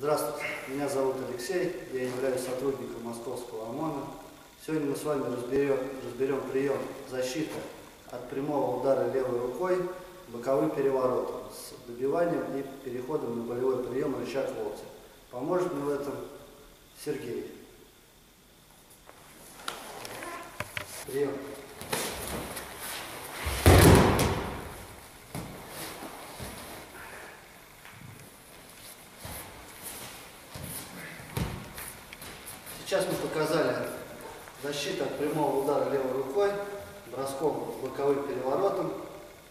Здравствуйте, меня зовут Алексей, я являюсь сотрудником Московского ОМОНа. Сегодня мы с вами разберем, разберем прием защиты от прямого удара левой рукой, боковым переворотом с добиванием и переходом на болевой прием рычаг локтя. Поможет мне в этом Сергей. Прием. Сейчас мы показали защиту от прямого удара левой рукой, броском боковым переворотом,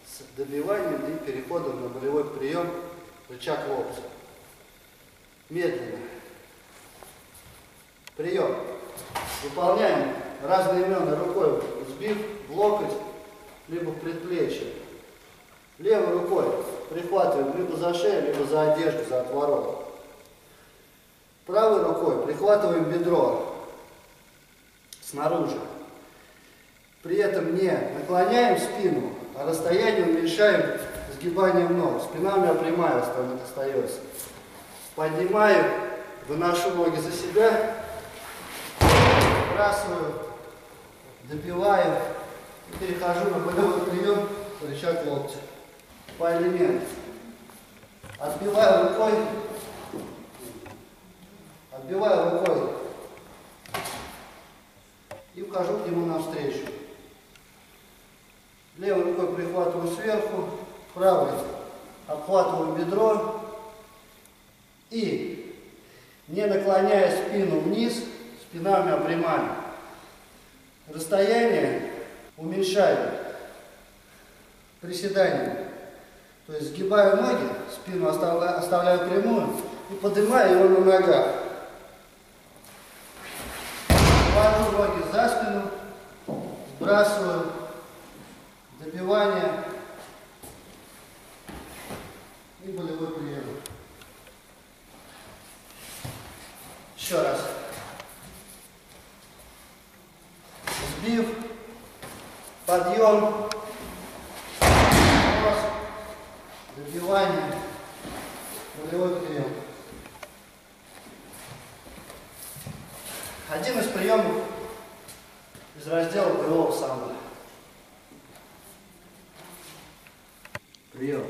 с добиванием и переходом на болевой прием рычаг локтя. Медленно. Прием. Выполняем разные имена рукой, сбив в локоть, либо в предплечье. Левой рукой прихватываем либо за шею, либо за одежду, за отворот. Правой рукой прихватываем бедро снаружи. При этом не наклоняем спину, а расстояние уменьшаем сгибанием ног. Спина у меня прямая остается. Поднимаю, выношу ноги за себя, сбрасываю, добиваю и перехожу на болевой прием рычаг локтя. По элементу. Отбиваю рукой, отбиваю рукой и ухожу к нему навстречу. Левой рукой прихватываю сверху, правой обхватываю бедро и, не наклоняя спину вниз, спина у расстояние уменьшаю приседанием. То есть сгибаю ноги, спину оставляю, оставляю прямую и поднимаю его на ногах. Ввожу ноги за спину, сбрасываю, добивание и болевой прием. Еще раз. Сбив, подъем, кросс, добивание, болевой прием. Один из приемов из раздела боевого самбо. Прием.